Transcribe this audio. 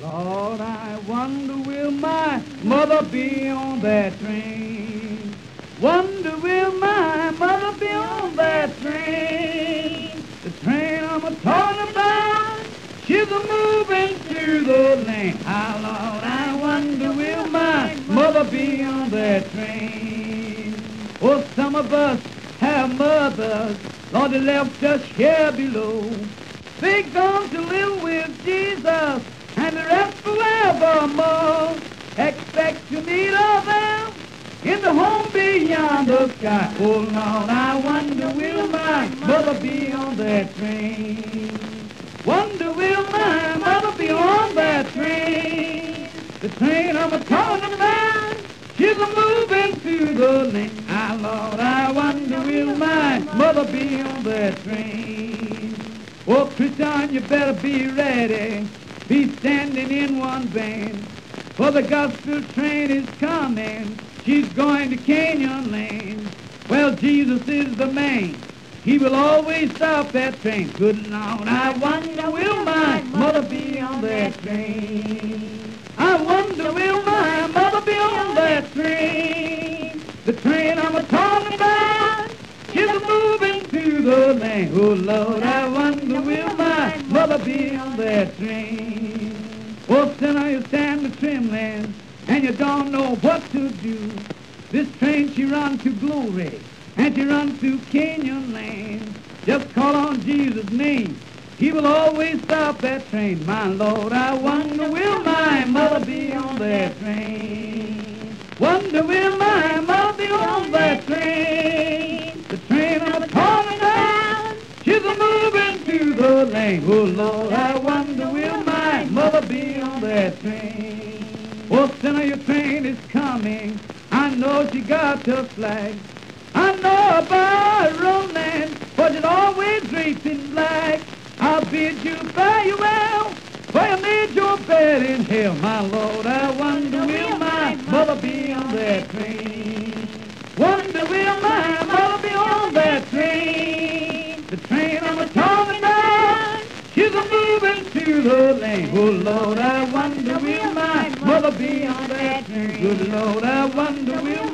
Lord, I wonder will my mother be on that train? Wonder will my mother be on that train? The train I'm a talking about, she's a moving through the lane. How, Lord, I wonder will my mother be on that train? Oh, some of us have mothers, Lord, they left us here below. They gone to live with Jesus and the rest forevermore. Expect to meet all them in the home beyond the sky. Oh Lord, I wonder will my mother be on that train? Wonder will my mother be on that train? The train I'm a talking about, she's a moving to the lane. Ah, Lord, I wonder will my mother be on that train? Oh, Christian, you better be ready be standing in one vein. For the gospel train is coming. She's going to Canaan Lane. Well, Jesus is the man. He will always stop that train. Good Lord, I wonder will my mother be on that train? I wonder will my mother be on that train? The train I'm a talking about is moving to the lane. Oh Lord, I wonder will my mother be on that train? Oh, sinner, you stand the trembling, and you don't know what to do. This train, she run to glory, and she run to Canaan Lane. Just call on Jesus' name. He will always stop that train. My Lord, I wonder will my mother be on that train? Wonder will Oh Lord, I wonder will my mother be on that train? Oh, sinner, your train is coming. I know she got her flag. I know about romance, but it always draped in black. I'll bid you farewell, for you made your bed in hell. My Lord, I wonder will my mother be on that train? Wonder will my to the lane. Oh Lord, I wonder will my mother be on that train? Good Lord, I wonder will